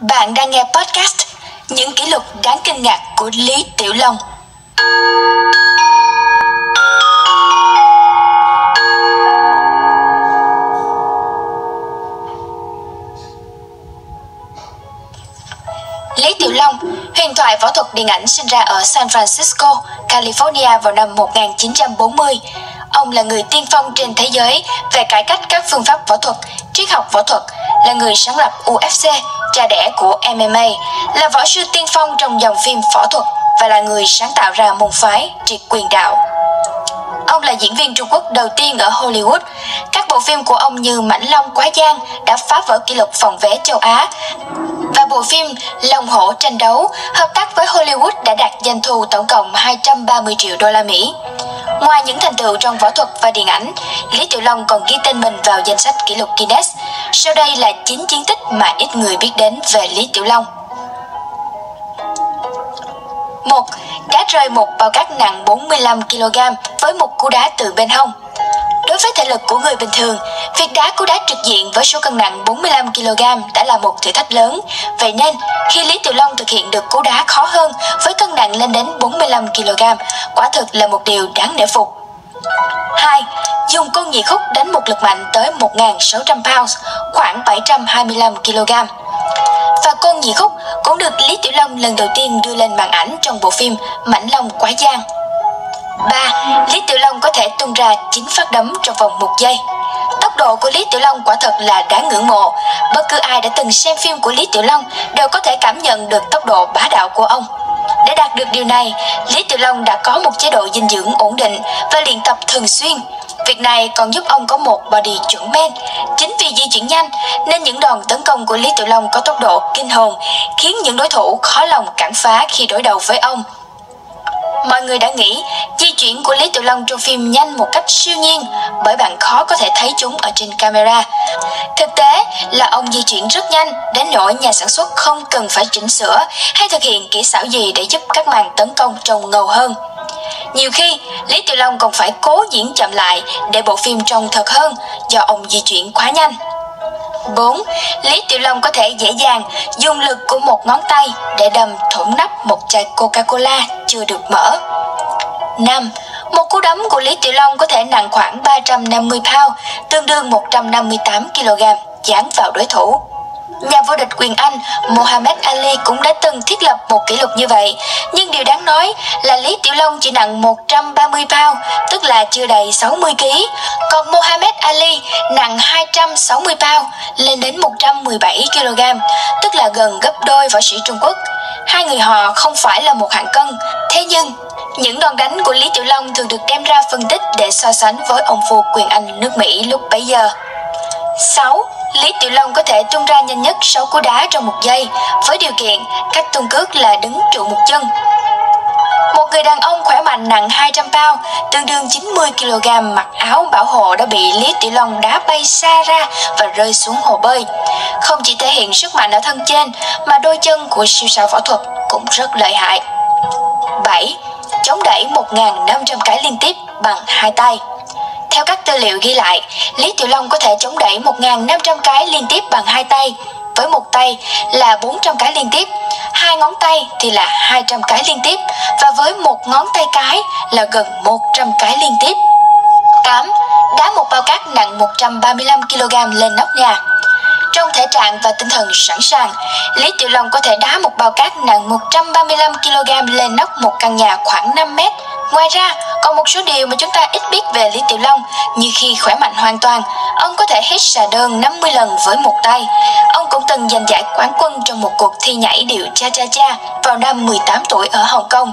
Bạn đang nghe podcast Những kỷ lục đáng kinh ngạc của Lý Tiểu Long. Lý Tiểu Long, huyền thoại võ thuật điện ảnh sinh ra ở San Francisco, California vào năm 1940. Ông là người tiên phong trên thế giới về cải cách các phương pháp võ thuật, triết học võ thuật, là người sáng lập UFC, cha đẻ của MMA, là võ sư tiên phong trong dòng phim võ thuật và là người sáng tạo ra môn phái triệt quyền đạo. Ông là diễn viên Trung Quốc đầu tiên ở Hollywood. Các bộ phim của ông như Mãnh Long Quá Giang đã phá vỡ kỷ lục phòng vé châu Á và bộ phim Long Hổ tranh đấu hợp tác với Hollywood đã đạt doanh thu tổng cộng 230 triệu đô la Mỹ. Ngoài những thành tựu trong võ thuật và điện ảnh, Lý Tiểu Long còn ghi tên mình vào danh sách kỷ lục Guinness. Sau đây là 9 chiến tích mà ít người biết đến về Lý Tiểu Long. 1. Đá rơi một bao cát nặng 45 kg với một cú đá từ bên hông. Với thể lực của người bình thường, việc đá cú đá trực diện với số cân nặng 45 kg đã là một thử thách lớn. Vậy nên, khi Lý Tiểu Long thực hiện được cú đá khó hơn với cân nặng lên đến 45 kg, quả thực là một điều đáng nể phục. 2. Dùng côn nhị khúc đánh một lực mạnh tới 1.600 pounds, khoảng 725 kg. Và côn nhị khúc cũng được Lý Tiểu Long lần đầu tiên đưa lên màn ảnh trong bộ phim Mảnh Long Quá Giang. 3. Lý Tiểu Long có thể tung ra 9 phát đấm trong vòng 1 giây. Tốc độ của Lý Tiểu Long quả thật là đáng ngưỡng mộ. Bất cứ ai đã từng xem phim của Lý Tiểu Long đều có thể cảm nhận được tốc độ bá đạo của ông. Để đạt được điều này, Lý Tiểu Long đã có một chế độ dinh dưỡng ổn định và luyện tập thường xuyên. Việc này còn giúp ông có một body chuẩn men. Chính vì di chuyển nhanh nên những đòn tấn công của Lý Tiểu Long có tốc độ kinh hồn, khiến những đối thủ khó lòng cản phá khi đối đầu với ông. Mọi người đã nghĩ di chuyển của Lý Tiểu Long trong phim nhanh một cách siêu nhiên bởi bạn khó có thể thấy chúng ở trên camera. Thực tế là ông di chuyển rất nhanh đến nỗi nhà sản xuất không cần phải chỉnh sửa hay thực hiện kỹ xảo gì để giúp các màn tấn công trông ngầu hơn. Nhiều khi, Lý Tiểu Long còn phải cố diễn chậm lại để bộ phim trông thật hơn do ông di chuyển quá nhanh. 4. Lý Tiểu Long có thể dễ dàng dùng lực của một ngón tay để đâm thủng nắp một chai Coca-Cola chưa được mở. 5. Một cú đấm của Lý Tiểu Long có thể nặng khoảng 350 pound, tương đương 158 kg, dán vào đối thủ. Nhà vô địch quyền Anh mohamed Ali cũng đã từng thiết lập một kỷ lục như vậy, nhưng điều đáng nói là Lý Tiểu Long chỉ nặng 130 pound, tức là chưa đầy 60 kg, còn Mohamed 260 bao lên đến 117 kg, tức là gần gấp đôi võ sĩ Trung Quốc. Hai người họ không phải là một hạng cân, thế nhưng những đòn đánh của Lý Tiểu Long thường được đem ra phân tích để so sánh với ông vua quyền Anh nước Mỹ lúc bấy giờ. 6. Lý Tiểu Long có thể tung ra nhanh nhất 6 cú đá trong một giây, với điều kiện cách tung cước là đứng trụ một chân. Người đàn ông khỏe mạnh nặng 200 pound, tương đương 90 kg mặc áo bảo hộ đã bị Lý Tiểu Long đá bay xa ra và rơi xuống hồ bơi. Không chỉ thể hiện sức mạnh ở thân trên, mà đôi chân của siêu sao võ thuật cũng rất lợi hại. 7. Chống đẩy 1.500 cái liên tiếp bằng hai tay. Theo các tư liệu ghi lại, Lý Tiểu Long có thể chống đẩy 1.500 cái liên tiếp bằng hai tay, với một tay là 400 cái liên tiếp, hai ngón tay thì là 200 cái liên tiếp và với một ngón tay cái là gần 100 cái liên tiếp. 8. Đá một bao cát nặng 135 kg lên nóc nhà. Trong thể trạng và tinh thần sẵn sàng, Lý Tiểu Long có thể đá một bao cát nặng 135 kg lên nóc một căn nhà khoảng 5 mét. Ngoài ra, còn một số điều mà chúng ta ít biết về Lý Tiểu Long, như khi khỏe mạnh hoàn toàn, ông có thể hít xà đơn 50 lần với một tay. Ông cũng từng giành giải quán quân trong một cuộc thi nhảy điệu cha cha cha vào năm 18 tuổi ở Hồng Kông.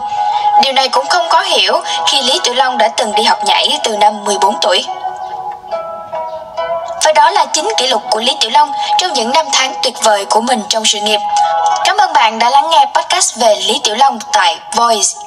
Điều này cũng không có hiểu khi Lý Tiểu Long đã từng đi học nhảy từ năm 14 tuổi. Và đó là chính kỷ lục của Lý Tiểu Long trong những năm tháng tuyệt vời của mình trong sự nghiệp. Cảm ơn bạn đã lắng nghe podcast về Lý Tiểu Long tại Voice.